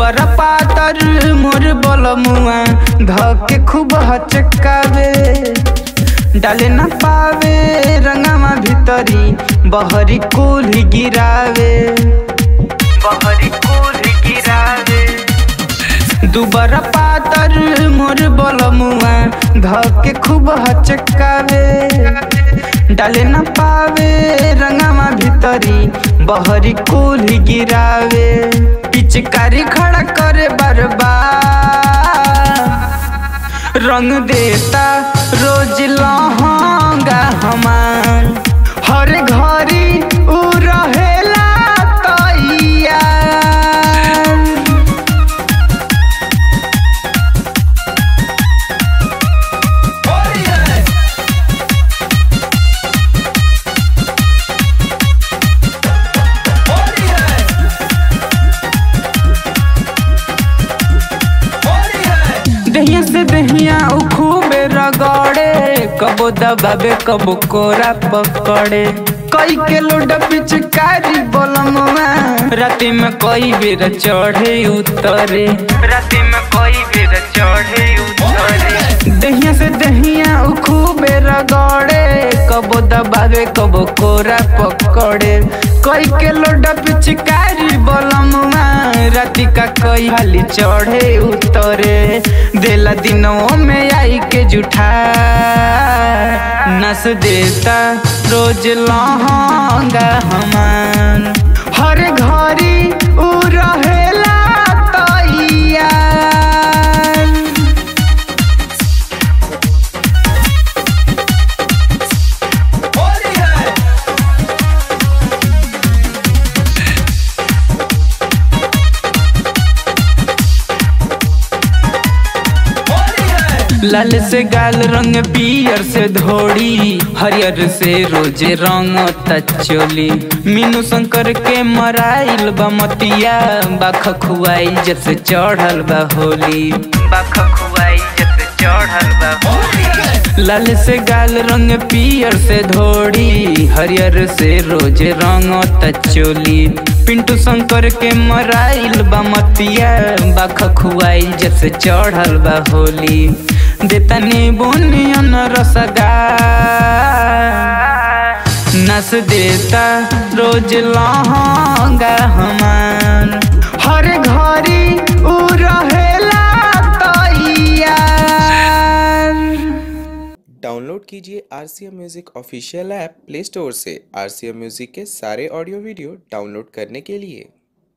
दुबारा पातर, मोर बलमुआ धके खूब हचकावे डाले न पावे रंगवा भीतरी बहरी कुल गिरावे। बहरी कुल गिरावे। दुबारा पातर, मोर बलमुआ धके खूब हचकावे डाले न पावे रंगामा भीतरी बहरी कुल गिरावे। पिचकारी खड़ा करे बर्बाद। रंग देता, रोज लहंगा हमार। हर घड़ी दहिया से दहिया खूबे रगड़े कबो दबाबे कबो कोरा पकड़े। कई के लोड पिचकारी बोलमवा राति में कई बेर चढ़े उतरे। राति में कई बेर चढ़े उतरे। दहिया से दहिया खूबे रगड़े कबो दबाबे कबो कोरा पकड़े। कई के लोड पिचकारी बोलमवा राति का कई हाली चढ़े उतरे। देला दिनों में आई के जुठा। नस देता रोज लहंगा हमान लाल से गाल रंग पियर से धोड़ी, हरियर से रोज़े रंग तचोली। मीनू शंकर के मराइल बा मतिया, बाख खुआई जैसे चढ़ल बा होली। बाख खुआई जैसे चढ़ल बा होली। लाल से गाल रंग पियर से धोड़ी, हरियर से रोज़े रंग तचोली। पिंटू शंकर के मराइल बा मतिया, बाख खुआई जैसे चढ़ल बा होली। देतनी बुनियन रसगा। नस देता रोज लहंगा हमान। हर घड़ी उ रहेला तैयार। डाउनलोड कीजिए R C M music official app play store से। आर सी एम म्यूज़िक के सारे ऑडियो वीडियो डाउनलोड करने के लिए।